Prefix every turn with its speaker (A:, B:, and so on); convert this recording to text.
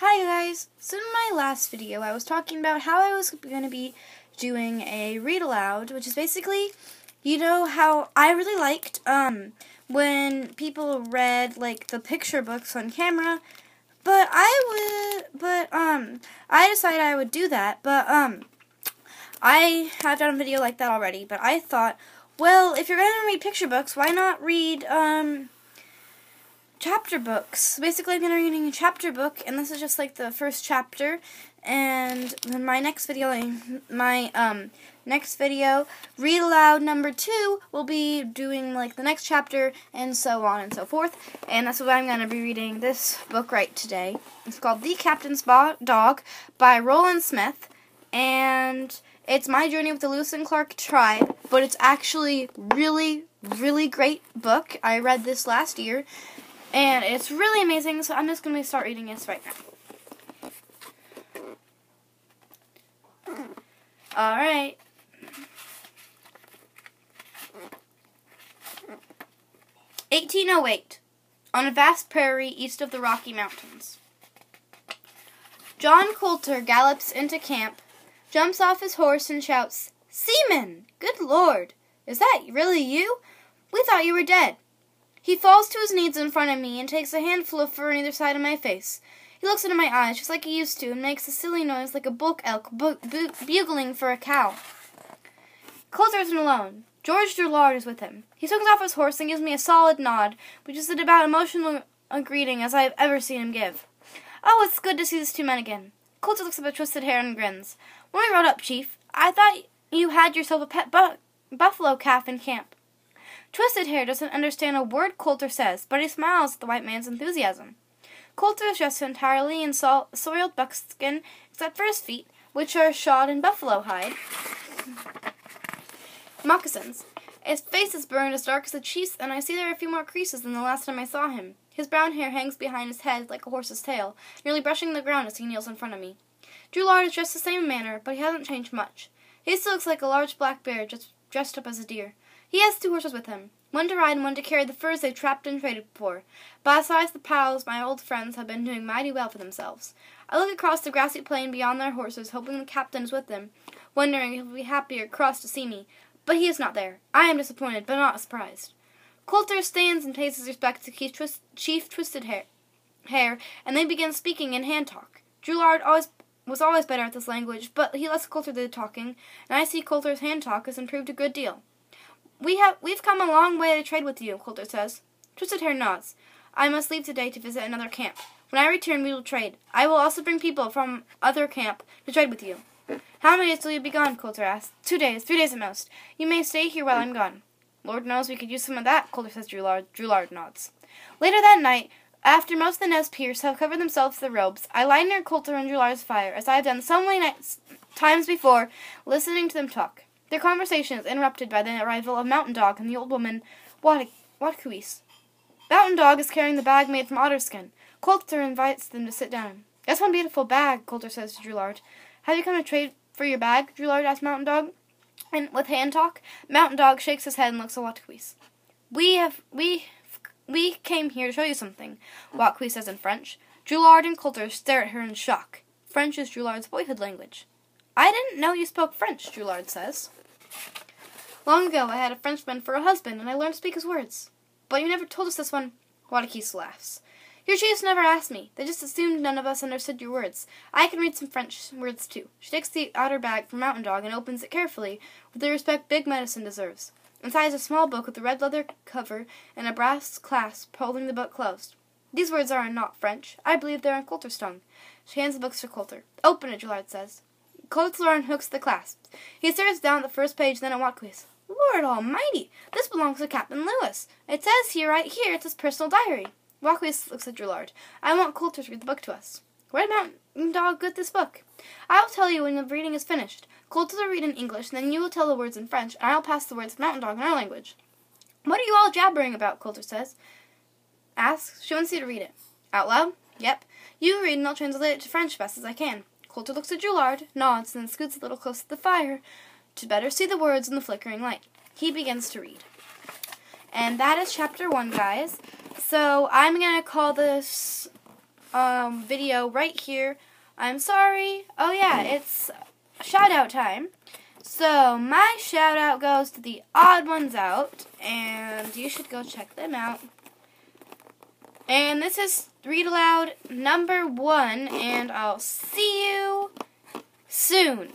A: Hi guys! So in my last video I was talking about how I was going to be doing a read aloud, which is basically, you know how I really liked um, when people read like the picture books on camera, but I would, but um, I decided I would do that, but um, I have done a video like that already, but I thought, well, if you're going to read picture books, why not read um, chapter books. Basically, I'm going to be reading a chapter book, and this is just like the first chapter. And in my next video, my um next video, read aloud number two, will be doing like the next chapter, and so on and so forth. And that's what I'm going to be reading this book right today. It's called The Captain's Dog by Roland Smith, and it's my journey with the Lewis and Clark tribe. But it's actually really, really great book. I read this last year and it's really amazing, so I'm just going to start reading this right now. Alright. Eighteen oh eight, on a vast prairie east of the Rocky Mountains. John Colter gallops into camp, jumps off his horse, and shouts, Seaman! Good Lord! Is that really you? We thought you were dead. He falls to his knees in front of me and takes a handful of fur on either side of my face. He looks into my eyes just like he used to and makes a silly noise like a buck elk bu bu bugling for a cow. Colter isn't alone. George Drouillard is with him. He swings off his horse and gives me a solid nod, which is about emotional a greeting as I have ever seen him give. Oh, it's good to see these two men again. Colter looks at Twisted Hair and grins. When we rode up, Chief, I thought you had yourself a pet bu buffalo calf in camp. Twisted Hair doesn't understand a word Colter says, but he smiles at the white man's enthusiasm. Colter is dressed entirely in so soiled buckskin, except for his feet, which are shod in buffalo hide. Moccasins. His face is burned as dark as a cheese, and I see there are a few more creases than the last time I saw him. His brown hair hangs behind his head like a horse's tail, nearly brushing the ground as he kneels in front of me. Drouillard is dressed the same manner, but he hasn't changed much. He still looks like a large black bear just dressed up as a deer. He has two horses with him, one to ride and one to carry the furs they trapped and traded for. Besides the pals, my old friends have been doing mighty well for themselves. I look across the grassy plain beyond their horses, hoping the captain is with them, wondering if he'll be happy or cross to see me. But he is not there. I am disappointed, but not surprised. Colter stands and pays his respects to Chief, Twist Chief Twisted Hair, hair, and they begin speaking in hand talk. Drouillard always was always better at this language, but he lets Colter do the talking, and I see Colter's hand talk has improved a good deal. We have we've come a long way to trade with you, Colter says. Twisted Hair nods. I must leave today to visit another camp. When I return, we will trade. I will also bring people from other camp to trade with you. How many days will you be gone? Colter asks. Two days, three days at most. You may stay here while I'm gone. Lord knows we could use some of that, Colter says. Drouillard, Drouillard nods. Later that night, after most of the Nez Perce have covered themselves with their robes, I lie near Colter and Drouillard's fire, as I have done so many nights, times before, listening to them talk. Their conversation is interrupted by the arrival of Mountain Dog and the old woman, Watkuis. Mountain Dog is carrying the bag made from otter skin. Colter invites them to sit down. That's one beautiful bag, Colter says to Drouillard. Have you come to trade for your bag? Drouillard asks Mountain Dog. And with hand talk, Mountain Dog shakes his head and looks at Watkuis. We have we we came here to show you something, Watkuis says in French. Drouillard and Colter stare at her in shock. French is Drouillard's boyhood language. I didn't know you spoke French, Drouillard says. Long ago, I had a Frenchman for a husband, and I learned to speak his words. But you never told us this one. Wadakis laughs. Your chiefs never asked me. They just assumed none of us understood your words. I can read some French words, too. She takes the outer bag from Mountain Dog and opens it carefully, with the respect big medicine deserves. Inside is a small book with a red leather cover and a brass clasp holding the book closed. These words are not French. I believe they're in Colter's tongue. She hands the books to Colter. Open it, Drouillard says. Colter unhooks the clasp. He stares down the first page, then at Watkuis. Lord Almighty! This belongs to Captain Lewis. It says here, right here, it's his personal diary. Watkuis looks at Drouillard. I want Colter to read the book to us. Did Mountain Dog get this book? I will tell you when the reading is finished. Colter will read in English, then you will tell the words in French, and I will pass the words Mountain Dog in our language. What are you all jabbering about? Colter says. Asks. She wants you to read it. Out loud? Yep. You read and I'll translate it to French best as I can. Colter looks at Drouillard, nods, and then scoots a little closer to the fire to better see the words in the flickering light. He begins to read. And that is chapter one, guys. So I'm going to call this um, video right here. I'm sorry. Oh, yeah, it's shout out time. So my shout out goes to the Odd Ones Out, and you should go check them out. And this is Read Aloud number one, and I'll see you soon.